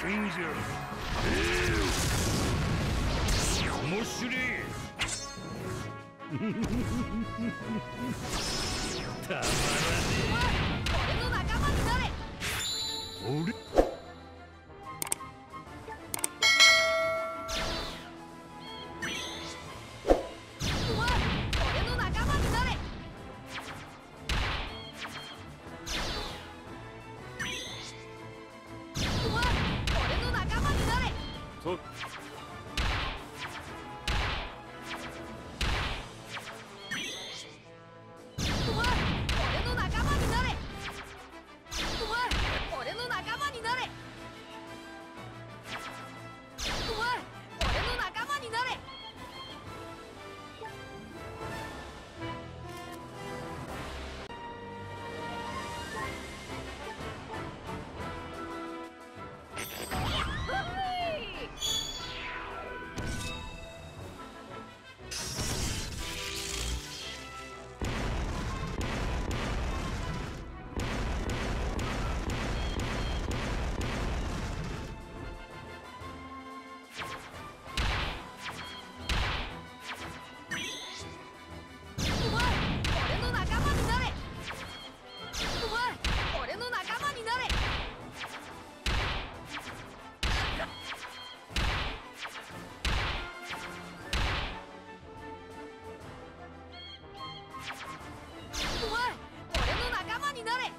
剣俺の仲間になれ。俺と。になれ。